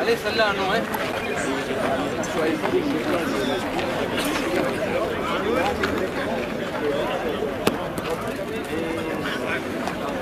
Allez, celle-là, non, hein Bien,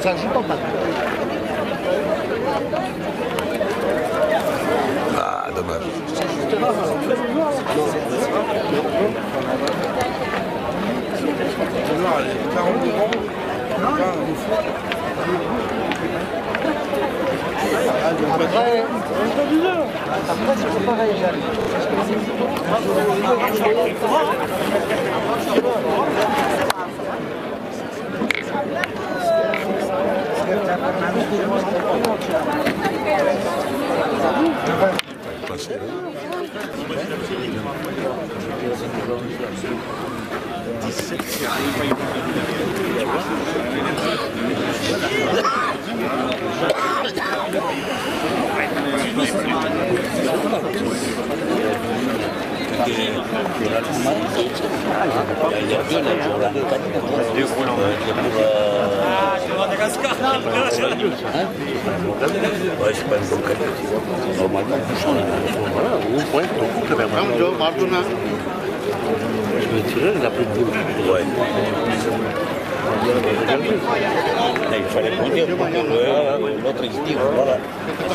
Ça joue pas mal. Ah, dommage. Après, après c'est pareil, Ouais, c'est pas une bonne qualité. Normalement, Bouchon, voilà, au point, ton coup, tu Je vais tirer, il a plus de boule. Ouais. Il fallait conduire. L'autre, il se voilà. Ça,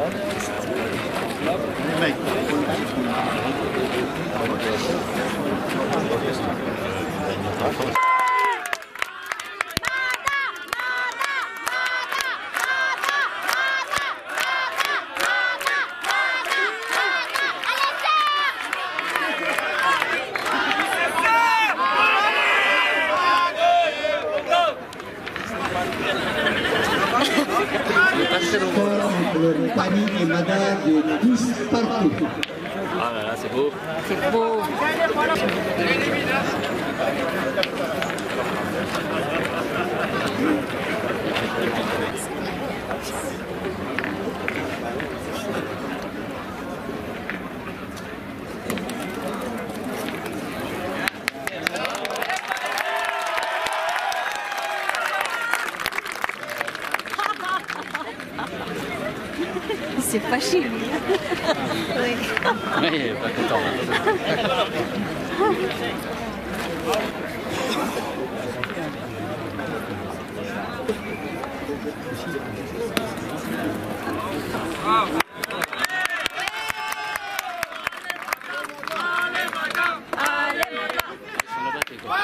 et C'est fâché, lui. oui. Oui, pas content. Ils sont là-bas, t'es quoi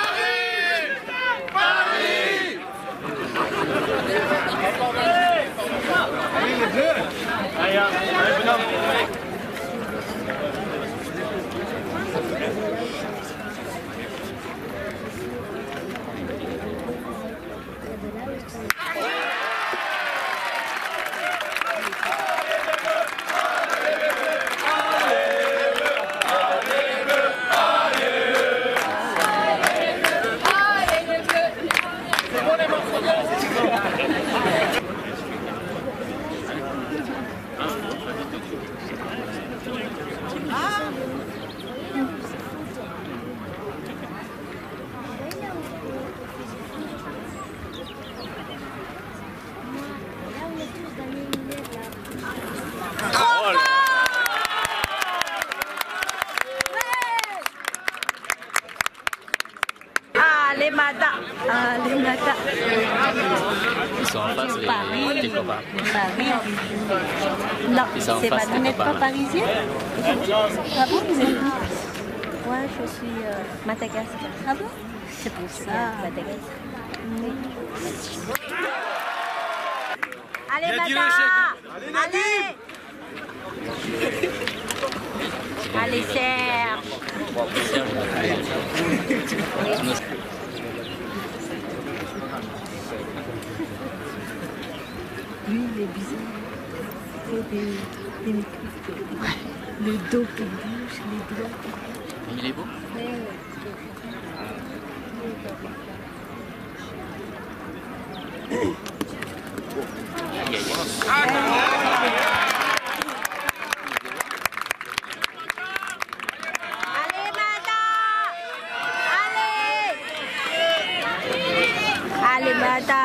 Allez, Mata. Allez, Mata. Ils sont en face, les, Paris. tes copains. Paris. Sont en c'est face, pas. Vous n'êtes pas parisien Ah bon, vous êtes Moi, je suis euh, Madagascar. Ah bon? C'est pour ça. Madagascar. Oui. Allez, Mata Allez Allez, Serge Lui, il est bizarre. Fait des, des micros. Le dos qui bouge, les doigts. Il est beau Allez, Mada Allez Allez, Mada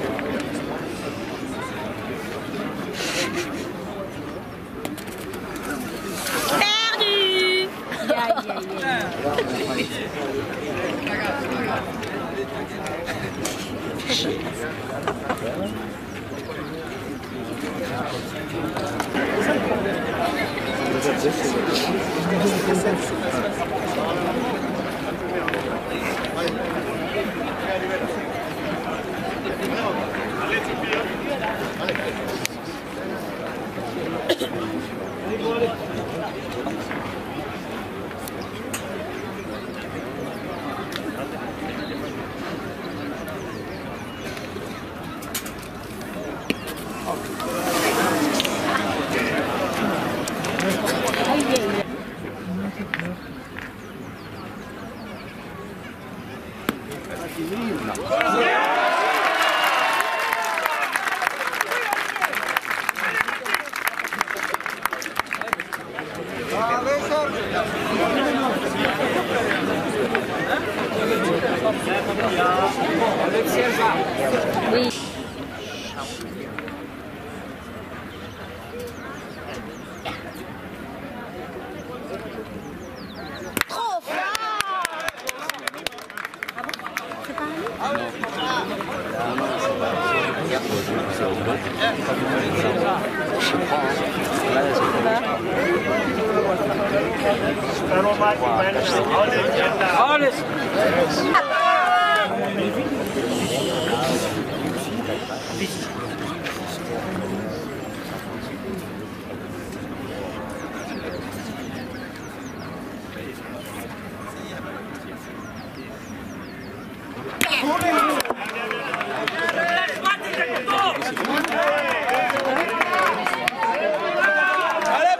Allez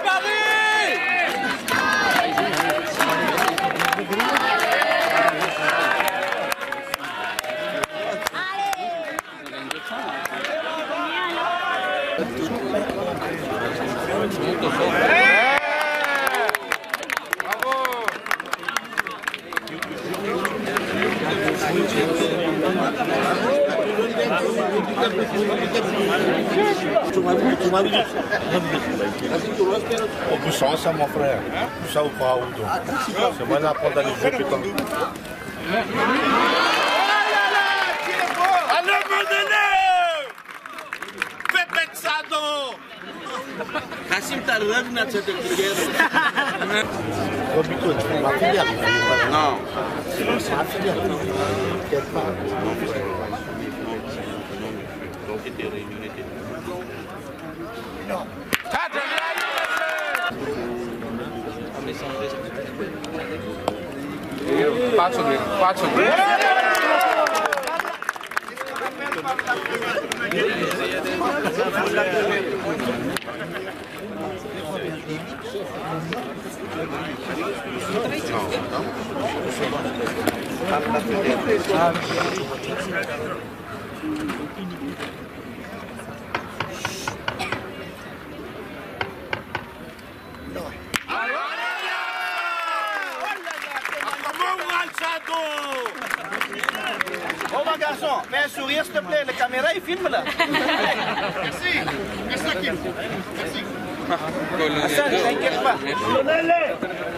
Paris On peut ça, ça, mon frère. Ça ou pas, ou donc. C'est moi là pour d'aller jouer putain. Allez, Mandela Fais pensado Kassim Tarrag na tete kigero. Robito, ma fille arrive. Non. Ma fille arrive. T'inquiète pas. Comment Alçado Oh mon garçon, fais un sourire s'il te plaît, la caméra il filme là. Merci, merci Hakim. Merci. Hassan, t'inquiète pas.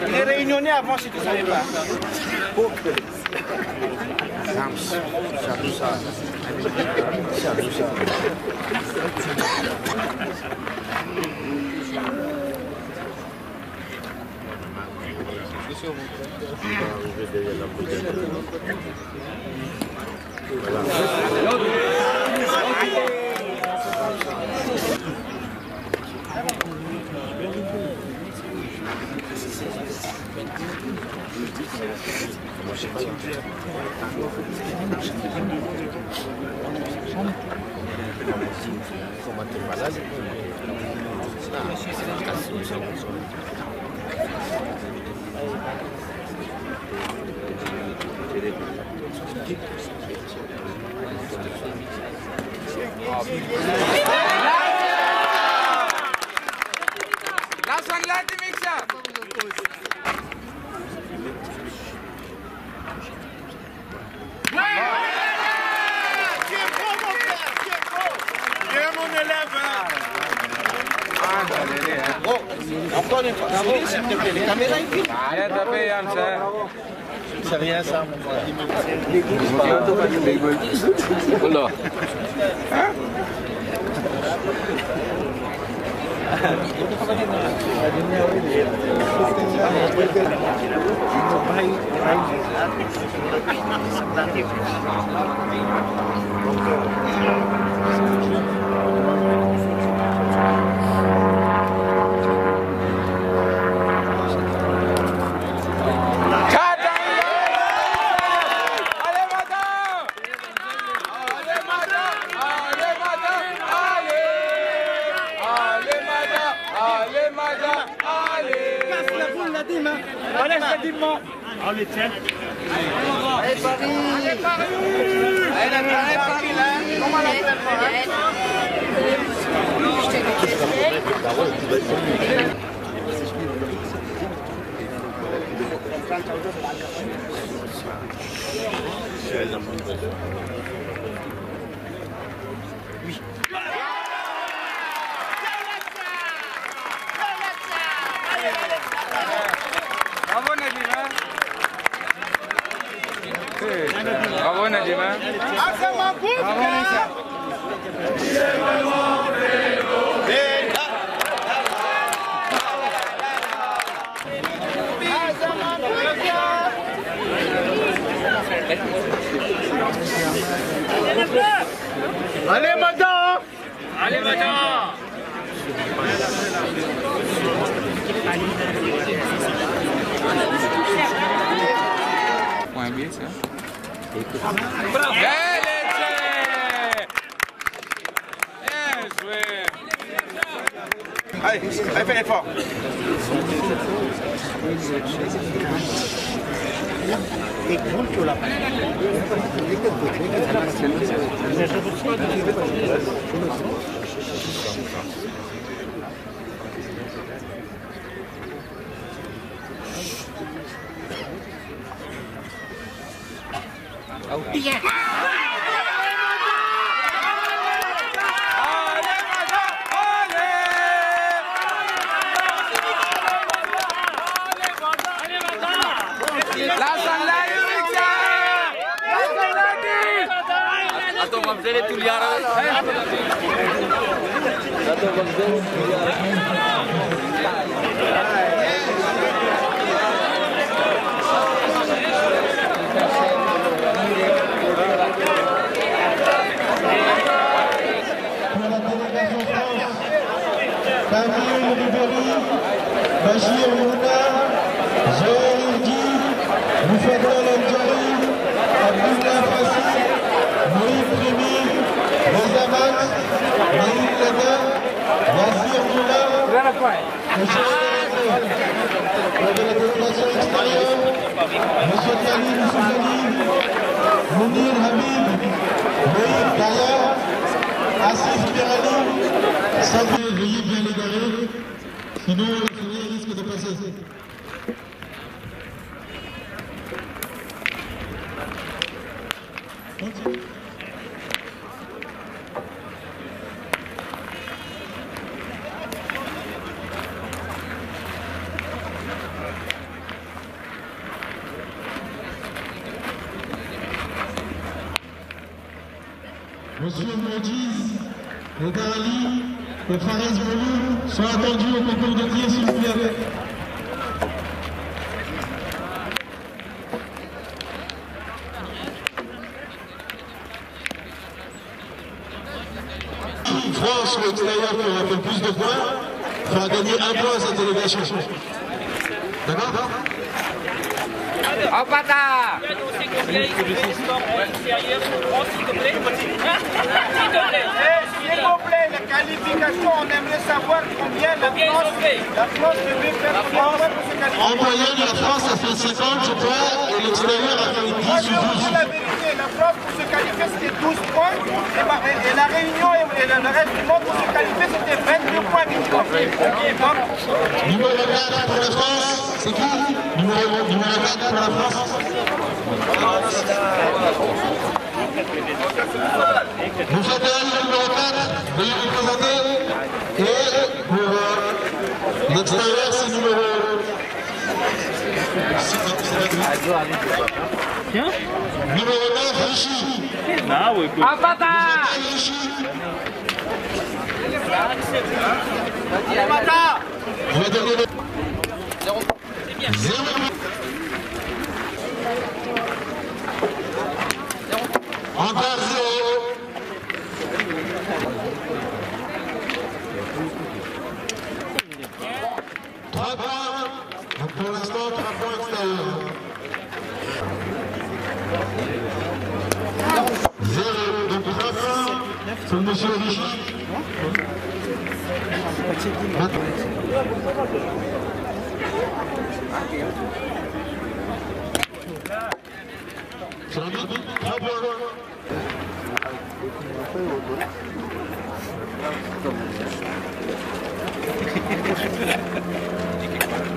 Il est réunionnais avant si tu ne savais pas. Comment tapez, Yann, C'est rien ça, mon. Oula. Allez, madame! Allez, madame! Allez, madame! Allez! Allez, madame! Allez, madame! Allez! Casse la boule, la dîme! Allez, la dîme! Allez Paris Allez Paris Allez Paris là Comment Bravo, Nadim! hein? República! Allez, madame Allez, madame Point B, ça Bravo Allez, fais l'effort. Allez madame! Allez! La Sanladi Victor! La Sanladi! Attends, on va faire les touliards. Pour la délégation France, Camille Ribéry, Bachir Mouna, Joël Abdullah Fassi, Moïse Monsieur extérieure, Monsieur Souzani, Mounir Habib, Moïse Samuel, Monsieur Moïse, le Darali, le Fares Moulou sont attendus au concours de tir, s'il vous plaît. France ou extérieur qui aura fait plus de points fera gagner un point à cette délégation. D'accord? Eh, S'il vous plaît, la qualification, on aimerait savoir combien la France, la France devait faire pour se qualifier. En moyenne, la France a fait 50, je crois, et l'extérieur a fait Moi, 10 je ou vous dis 12. La France, pour se qualifier, c'était 12 points. Et, ma- et- et la Réunion et, et le, le reste du monde, pour se qualifier, c'était 22 points minimum. Donc, Numéro 4 pour la France, c'est qui? Numéro, numéro 4 pour la France Vous faites le numéro 4, veuillez vous présenter. Et pour euh, l'extérieur, c'est numéro... Tiens Ah ouais, écoute. Apata Apata Zéro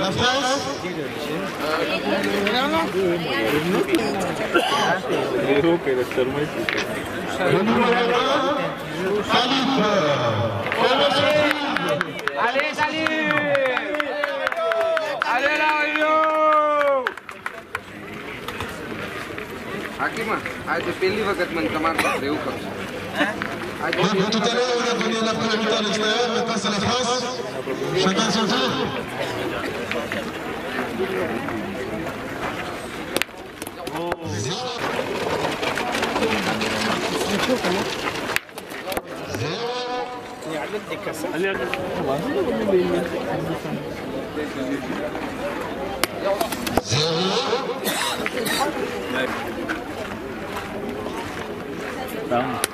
la France. Le numéro 1, Salif. Allez, salut Allez, la Réunion Hakim, આજે પહેલી વખત મને તમારું એવું કરશો Donc tout à l'heure, on a donné la priorité à l'extérieur, maintenant c'est la France. Chacun son tour. نشوف انا نعلمك اسال Tamam.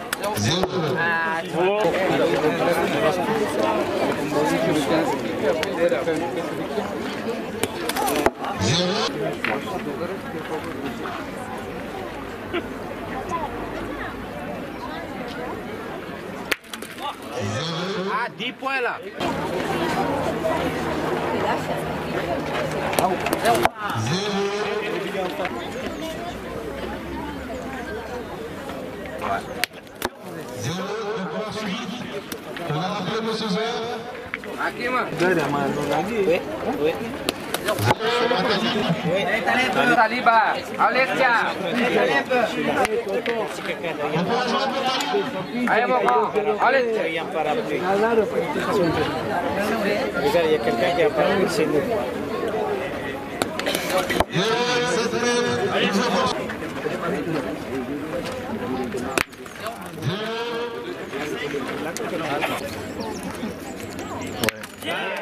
Ah, Adi põe lá. Aqui, mano. Doida, mano. Aqui. Oi. Oi. Saliba, Alessia. Allez, mon allez. Regardez, il y a quelqu'un qui a parlé, c'est nous. Yeah!